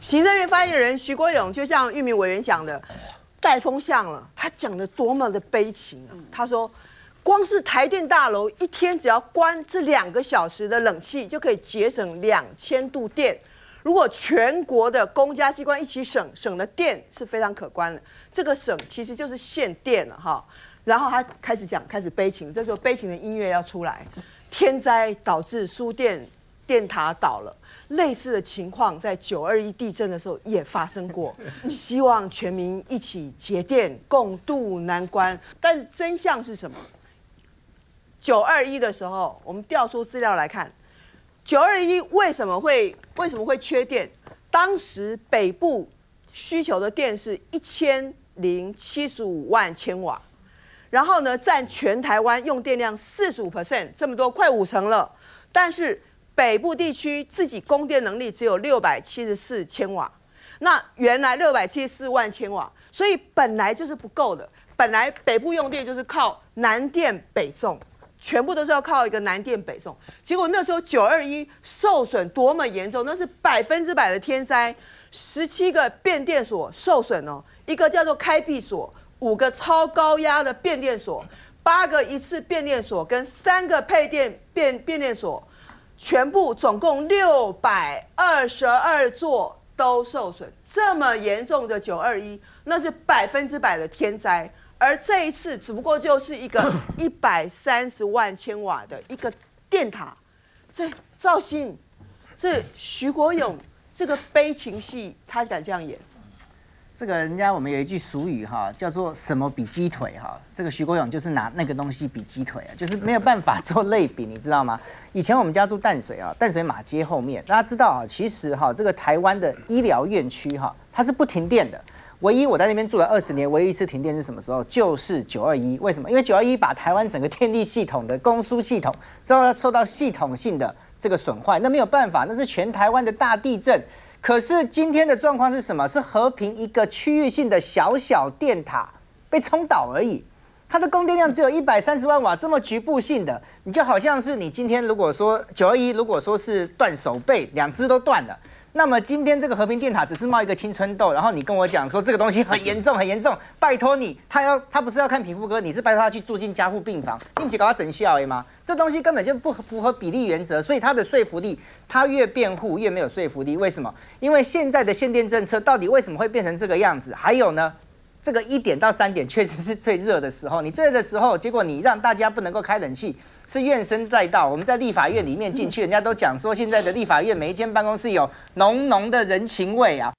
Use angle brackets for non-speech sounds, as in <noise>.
行政院发言人徐国勇就像玉明委员讲的，带风向了。他讲的多么的悲情啊！他说，光是台电大楼一天只要关这两个小时的冷气，就可以节省两千度电。如果全国的公家机关一起省，省的电是非常可观的。这个省其实就是限电了哈。然后他开始讲，开始悲情，这时候悲情的音乐要出来。天灾导致输电电塔倒了。类似的情况在九二一地震的时候也发生过，<laughs> 希望全民一起节电，共度难关。但真相是什么？九二一的时候，我们调出资料来看，九二一为什么会为什么会缺电？当时北部需求的电是一千零七十五万千瓦，然后呢，占全台湾用电量四十五 percent，这么多，快五成了。但是北部地区自己供电能力只有六百七十四千瓦，那原来六百七十四万千瓦，所以本来就是不够的。本来北部用电就是靠南电北送，全部都是要靠一个南电北送。结果那时候九二一受损多么严重，那是百分之百的天灾，十七个变电所受损哦，一个叫做开闭所，五个超高压的变电所，八个一次变电所跟三个配电变变电所。全部总共六百二十二座都受损，这么严重的九二一，那是百分之百的天灾。而这一次只不过就是一个 <coughs> 一百三十万千瓦的一个电塔，这赵鑫，这徐国勇这个悲情戏，他敢这样演？这个人家我们有一句俗语哈，叫做什么比鸡腿哈？这个徐国勇就是拿那个东西比鸡腿啊，就是没有办法做类比，你知道吗？以前我们家住淡水啊，淡水马街后面，大家知道啊，其实哈，这个台湾的医疗院区哈，它是不停电的。唯一我在那边住了二十年，唯一一次停电是什么时候？就是九二一。为什么？因为九二一把台湾整个电力系统的供输系统遭受到系统性的这个损坏，那没有办法，那是全台湾的大地震。可是今天的状况是什么？是和平一个区域性的小小电塔被冲倒而已，它的供电量只有一百三十万瓦，这么局部性的，你就好像是你今天如果说九二一，如果说是断手背，两只都断了。那么今天这个和平电塔只是冒一个青春痘，然后你跟我讲说这个东西很严重很严重，拜托你，他要他不是要看皮肤科，你是拜托他去住进加护病房，并且搞他整效吗？这东西根本就不符合比例原则，所以他的说服力，他越辩护越没有说服力。为什么？因为现在的限电政策到底为什么会变成这个样子？还有呢？这个一点到三点确实是最热的时候，你这个时候，结果你让大家不能够开冷气，是怨声载道。我们在立法院里面进去，人家都讲说，现在的立法院每一间办公室有浓浓的人情味啊。